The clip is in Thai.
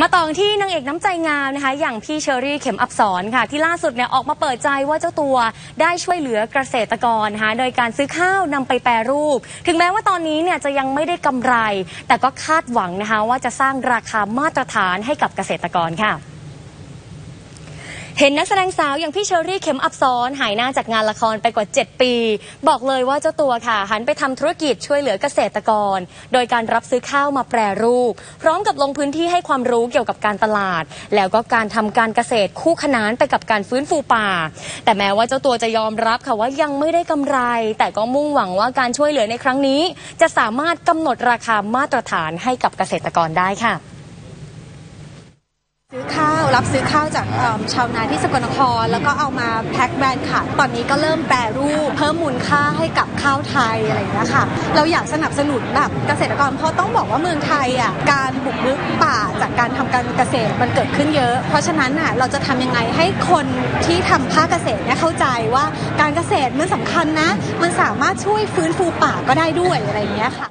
มาต่อที่นางเอกน้ำใจงามนะคะ อย่างพี่เชอรี่เข็มอับสรค่ะ ที่ล่าสุดเนี่ยออกมาเปิดใจว่าเจ้าตัวได้ช่วยเหลือเกษตรกรนะคะโดยการซื้อข้าวนำไปแปรรูป ถึงแม้ว่าตอนนี้เนี่ยจะยังไม่ได้กำไร แต่ก็คาดหวังนะคะว่าจะสร้างราคามาตรฐานให้กับเกษตรกรค่ะ เห็นนักแสดงสาวอย่างพี่เชอรี่เข็มอับซ้อนหายหน้าจากงานละครไปกว่า 7 ปี บอกเลยว่าเจ้าตัวค่ะ หันไปทำธุรกิจช่วยเหลือเกษตรกร โดยการรับซื้อข้าวมาแปรรูป พร้อมกับลงพื้นที่ให้ความรู้เกี่ยวกับการตลาด แล้วก็การทำการเกษตรคู่ขนานไปกับการฟื้นฟูป่า แต่แม้ว่าเจ้าตัวจะยอมรับค่ะว่ายังไม่ได้กำไร แต่ก็มุ่งหวังว่าการช่วยเหลือในครั้งนี้ จะสามารถกำหนดราคามาตรฐานให้กับเกษตรกรได้ค่ะ ซื้อข้าวรับซื้อข้าวจากชาวนาที่สกลนคร แล้วก็เอามาแพ็คแบรนด์ขายตอนนี้ก็เริ่มแปรรูป เพิ่มมูลค่าให้กับข้าวไทยอะไรอย่างเงี้ยค่ะเราอยากสนับสนุนแบบเกษตรกรเพราะต้องบอกว่าเมืองไทยอะการบุกรุกป่าจากการทำการเกษตรมันเกิดขึ้นเยอะ เพราะฉะนั้นอะเราจะทำยังไงให้คนที่ทำภาคเกษตรเนี่ยเข้าใจว่าการเกษตรมันสำคัญนะ มันสามารถช่วยฟื้นฟูป่าก็ได้ด้วยอะไรอย่างเงี้ยค่ะ